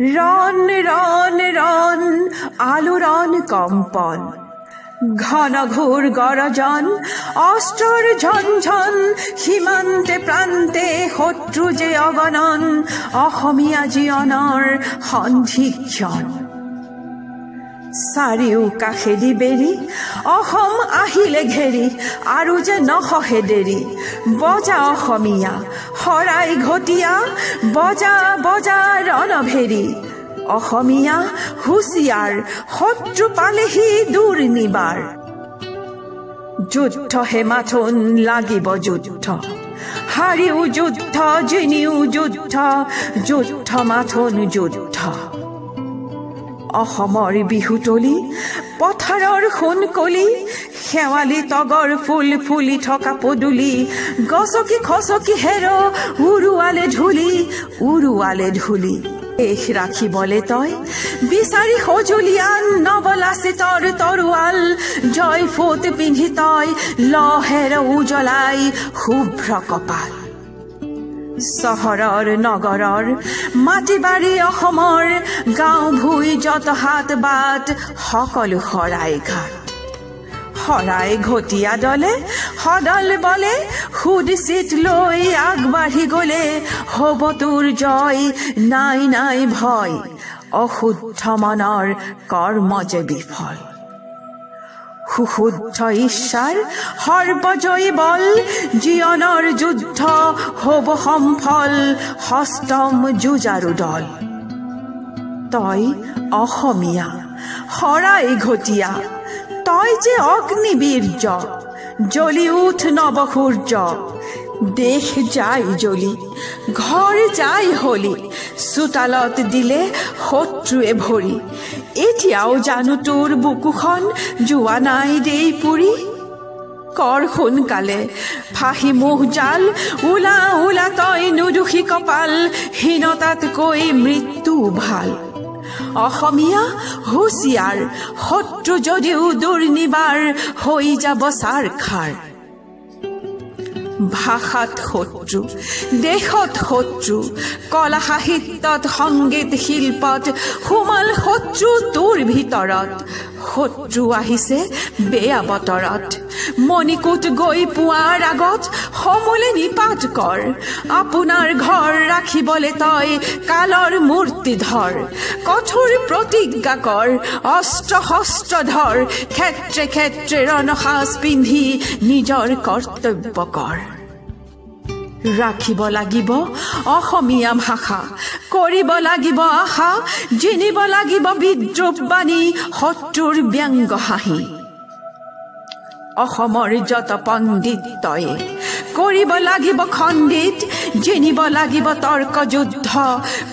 রন রন রন আলোড়ন কম্পন। ঘন ঘোর গরজন অষ্টর ঝনঝন সীমান্তে প্রান্তে শত্রু যে অগণন অসমীয়া জীৱনৰ সন্ধিক্ষণ। চাৰিও কাষেদি বেৰি অসম আহিলে ঘেৰি আৰু যে নসহে দেৰি বজা অসমীয়া শৰাই ঘটীয়া, বজা বজা ৰণভেৰি অসমীয়া হুঁচিয়াৰ শত্ৰু পালেহি দূৰ নিবাৰ যুদ্ধ হেমাথোন লাগিব যুদ্ধ। হাৰিও যুদ্ধ জিনিও যুদ্ধ যুদ্ধ মাথোন যুদ্ধ। অসমৰ বিহুতলী পথাৰৰ সোণকলি শেৱালি তগৰ ফুল ফুলি থকা পদূলি গছকি খচকি হেৰ উৰুৱালে ধূলি উৰুৱালে ধূলি দেশ ৰাখিবলে তই বিচাৰি সজুলিয়ান তৰ তৰোৱাল জয় ফুট পিন্ধি তই লহেৰ উজ্বলাই শুভ্ৰ কপাল। চহৰৰ নগৰৰ মাটি বাৰী অসমৰ গাঁও ভুঁই যত হাত বাট সকলো শৰাই ঘাট। শৰাই ঘটীয়া দলে। সদল বলে সুদ চিত লৈ আগবাঢ়ি গলে, হ'ব তোৰ জয়, নাই নাই ভয়। অশুদ্ধ মনৰ কৰ্ম যে বিফল। সুশুদ্ধ ঈশ্বৰ সৰ্বজয়ী বল জীৱনৰ যুদ্ধ হ'ব সম্ফল সষ্টম যুঁজাৰু দল। তই অসমীয়া শৰাই ঘটীয়া তই যে অগ্নিবীৰ্য জ্বলি উঠ নৱসূৰ্য দেশ যাই জ্বলি ঘৰ যাই হলি চোতালত দিলে শত্ৰুৱে ভৰি এতিয়াও জানো তোৰ বুকুখন যোৱা নাই দেই পুৰি কৰ সোনকালে ফাঁহি মোহ জাল ওলা ওলা তই নুদুষি কপাল হীনতাতকৈ মৃত্যু ভালো। অসমীয়া হুঁচিয়াৰ শত্ৰু যদিও দুৰ্নিবাৰ হৈ যাব চাৰ খাৰ ভাষাত শত্ৰু দেশত শত্ৰু কলা সাহিত্যত সংগীত শিল্পত সোমাল শত্ৰু তোৰ ভিতৰত শত্ৰু আহিছে বেয়া বতৰত মণিকূট গৈ পোৱাৰ আগত সমূলে নিপাত কৰ, আপোনাৰ ঘৰ ৰাখিবলে তই কালৰ মূৰ্তি ধৰ, কঠোৰ প্ৰতিজ্ঞা কৰ, অস্ত্ৰ শস্ত্ৰ ধৰ, ক্ষেত্ৰে ক্ষেত্ৰে ৰণসাজ পিন্ধি নিজৰ কৰ্তব্য কৰ। ৰাখিব লাগিব। অসমীয়া ভাষা কৰিব লাগিব আশা। জিনিব লাগিব বিদ্ৰোপ বাণী। শত্ৰুৰ ব্যংগ হাঁহি। অসমৰ যত পণ্ডিত তয়ে কৰিব লাগিব খণ্ডিত। জিনিব লাগিব তৰ্ক যুদ্ধ।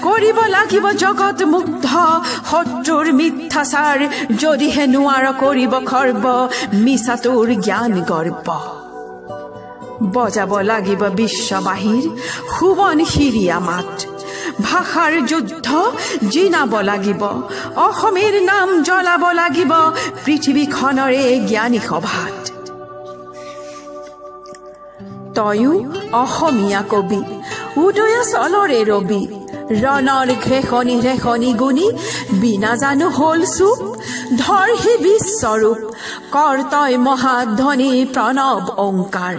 কৰিব লাগিব জগত মুগ্ধ। শত্ৰুৰ মিথ্যাচাৰ। যদিহে নোৱাৰ কৰিব খৰ্ব। মিছাটোৰ জ্ঞান গৰ্ব। বজাব লাগিব বিশ্ববাহীৰ সুৱন শিৰিয়া মাত। ভাষাৰ যুদ্ধ জিনাব লাগিব অসমীৰ নাম জ্বলাব লাগিব পৃথিৱীখনৰে জ্ঞানী সভাত। তয়ো অসমীয়া কবি উদয় চলৰে ৰবি ৰণৰ ঘেষনি ৰেখনি গুণি, বিনা জানো হল চুপ ধৰ হে বিশ্বৰূপ। কৰ তই মহাধ্বনি প্ৰণৱ ওংকাৰ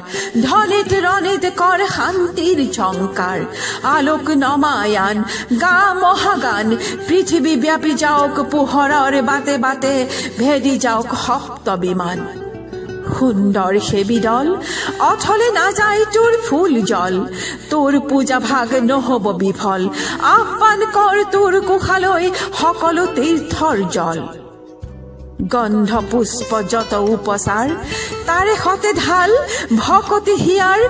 ধনিত ৰণিত কৰ শান্তিৰ ঝংকাৰ আলোক নমায়ান, গা মহাগান, পৃথিৱী ব্যাপী যাওক পোহৰৰ বাটে বাটে, ভেদি যাওক সপ্ত বিমান। সুন্দৰ সেবিদল অথলে নাযায় তোৰ ফুল জল। তোৰ পূজা ভাগ নহব বিফল আহ্বান কৰ তোৰ কোষালৈ সকলো তীৰ্থৰ জল। গন্ধ পুষ্প যত উপচাৰ তাৰে সতে ঢাল ভকতি হিয়াৰ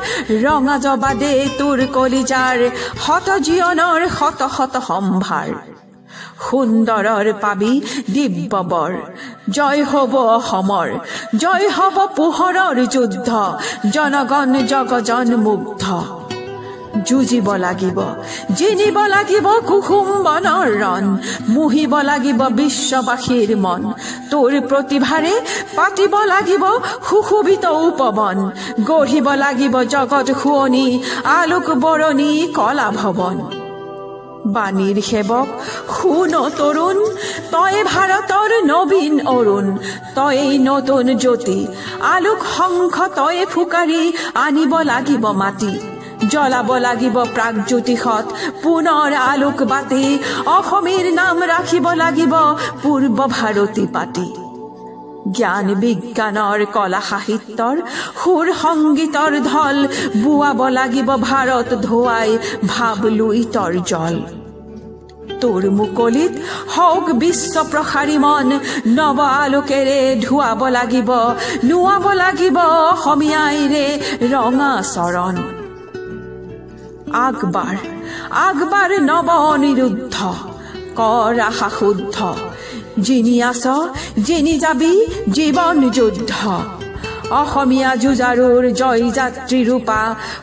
ৰঙা জবা দে তোৰ কলিজাৰ শত জীৱনৰ শত শত সম্ভাৰ সুন্দৰৰ পাবি দিব্য বৰ জয় হব অসমৰ জয় হব পোহৰৰ যুদ্ধ জনগণ জগজন মুগ্ধ। যুঁজিব লাগিব জিনিব লাগিব কুসুম্বনৰ ৰণ মুহিব লাগিব বিশ্ববাসীৰ মন। তোৰ প্ৰতিভাৰে পাতিব লাগিব সুশোভিত উপবন গঢ়িব লাগিব জগত শুৱনি আলোক বৰণী কলা ভৱন। বাণীৰ সেৱক শুন তৰুণ তই ভাৰতৰ নবীন অৰুণ তই নতুন জ্যোতি, আলোক শংখ তই ফুকাৰি আনিব লাগিব মাটি, জ্বলাব লাগিব প্ৰাগজ্যোতিষত পুনৰ আলোক বাতি অসমীৰ নাম ৰাখিব লাগিব পূৰ্ব ভাৰতী পাতি জ্ঞান বিজ্ঞানৰ কলা সাহিত্যৰ সুৰ সংগীতৰ ঢল বোৱাব লাগিব ভাৰত ধোৱাই ভাৱ লুইতৰ জল। তোৰ মুকলিত হওক বিশ্ব প্ৰসাৰী মন নৱ আলোকেৰে ধুৱাব লাগিব নোৱাব লাগিব অসমীয়াইৰে ৰঙা চৰণ। আগবাৰ আগবাৰ নৱ অনিৰুদ্ধ কৰ আশা শুদ্ধ। জিনি আছ জিনি যাবি জীৱন যুদ্ধ অসমীয়া যুঁজাৰুৰ জয় যাত্ৰী ৰূপা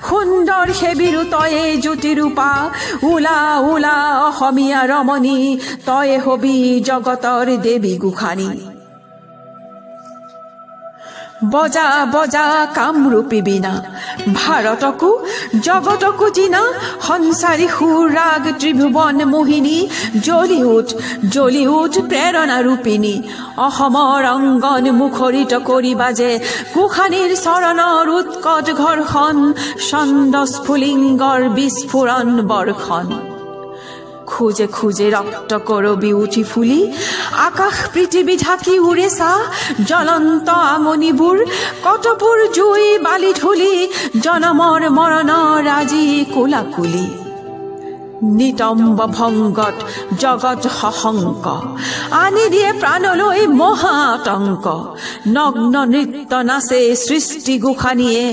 সুন্দৰ সেবিৰো তয়ে জ্যোতি ৰূপা। ওলা ওলা অসমীয়া ৰমণী তয়ে হবি জগতৰ দেৱী গোসানী। বজা বজা কামৰূপী বিনা ভাৰতকো, জগতকো জিনা সুৰ ৰাগ ত্ৰিভুৱন মোহিনী জ্বলি উঠ প্ৰেৰণা ৰূপিণী। অসমৰ অংগন মুখৰিত কৰি বাজে গোসানীৰ চৰণৰ উৎকট ঘৰখন ছন্দ স্ফুলিংগৰ বিস্ফোৰণ বৰ্ষণ। খুঁজে খুঁজে রক্ত করবি উঠি ফুলি। আকাশ পৃথিবী ঢাকি উড়ে সা, জ্বলন্ত আমনিবোৰ কতপুৰ জুই বালি ঢুলি জনমৰ মৰণৰ আজি কোলাকুলি। নিতম্ব ভংগত জগত সশংক আনি দিয়ে প্ৰাণলৈ মহা নগ্ন নৃত্য নাচে সৃষ্টি গোসানীয়ে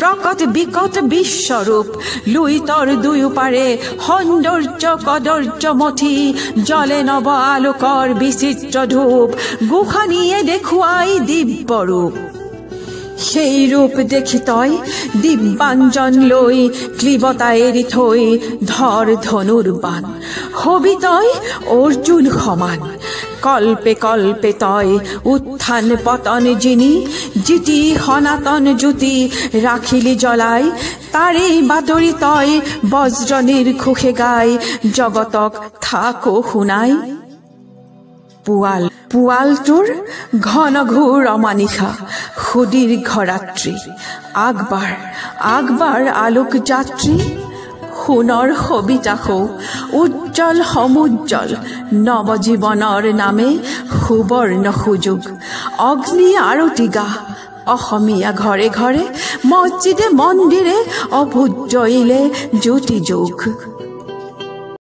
প্ৰকট বিকট বিশ্বৰূপ লুইতৰ দুয়োপাৰে সৌন্দৰ্য কদৰ্য মঠি জলে নৱ আলোকৰ বিচিত্ৰ ধূপ গোসানীয়ে দেখুৱাই দিব্যৰূপ সেই ৰূপ দেখি তই দিব্যাঞ্জন লৈ ক্লিবতা এৰি থৈ ধৰ ধনুৰ বান হবি তই অৰ্জুন সমান। কল্পে কল্পে তই উত্থান পতন জিনি জিতি সনাতন জ্যোতি ৰাখিলি জ্বলাই তাৰেই বাতৰি তই বজ্ৰ নিৰ্ঘোষে গাই, জগতক থাকো শুনাই পুৱাল পুৱালটোৰ ঘন ঘোৰ অমানিশা সুদীৰ্ঘ ৰাত্ৰি আগবাৰ আগবাৰ আলোক যাত্ৰী সোণৰ সবিতা সৌ উজ্জ্বল সমুজ্জ্বল নৱজীৱনৰ নামে সুবৰ্ণ সুযোগ অগ্নি আৰতি গা অসমীয়া ঘৰে ঘৰে মছজিদে মন্দিৰে অভুত জইলে জ্যোতি যোগ।